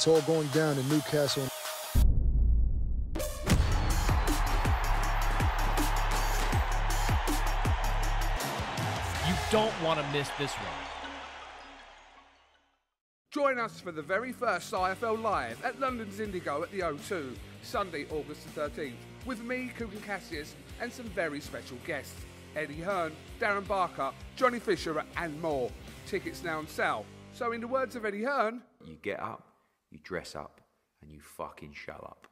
It's all going down in Newcastle. You don't want to miss this one. Join us for the very first IFL Live at London's Indigo at the O2, Sunday, August the 13th, with me, Kugan Cassius, and some very special guests Eddie Hearn, Darren Barker, Johnny Fisher, and more. Tickets now on sale. So, in the words of Eddie Hearn, You get up, you dress up, and you fucking show up.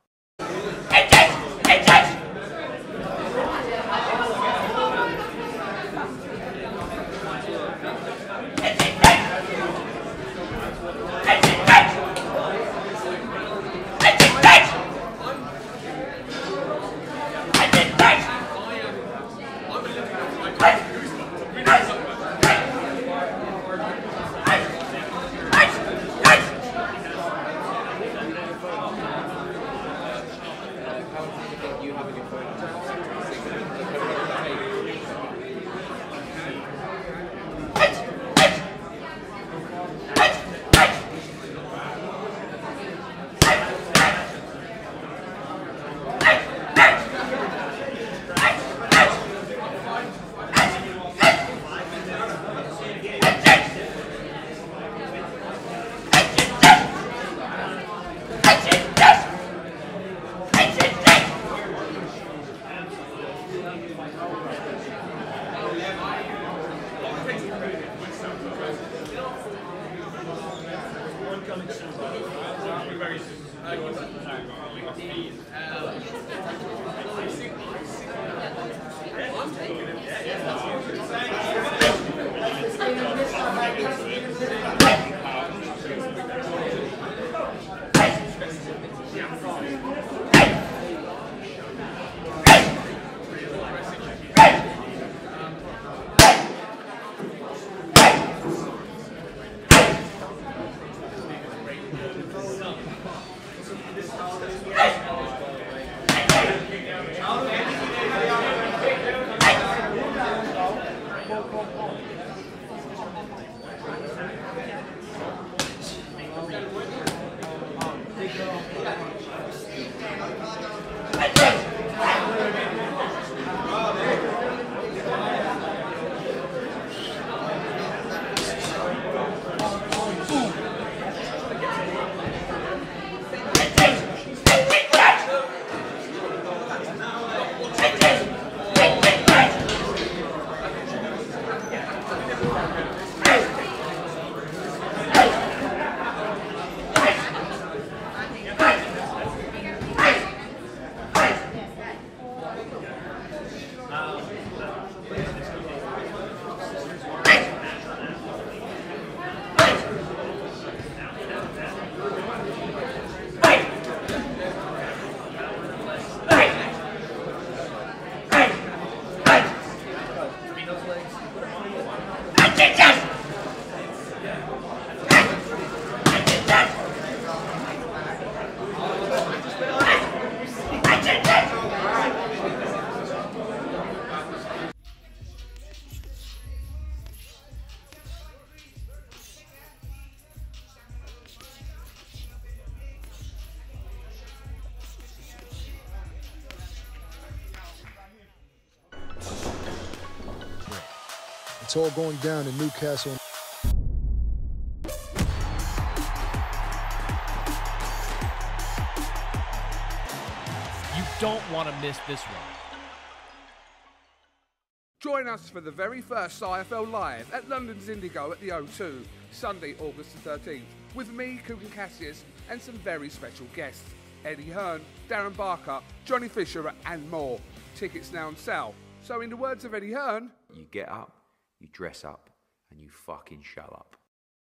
This holiday, oh go. It's all going down in Newcastle. You don't want to miss this one. Join us for the very first IFL Live at London's Indigo at the O2, Sunday, August the 13th, with me, Kugan Cassius, and some very special guests Eddie Hearn, Darren Barker, Johnny Fisher, and more. Tickets now on sale. So, in the words of Eddie Hearn, You get up, you dress up, and you fucking show up.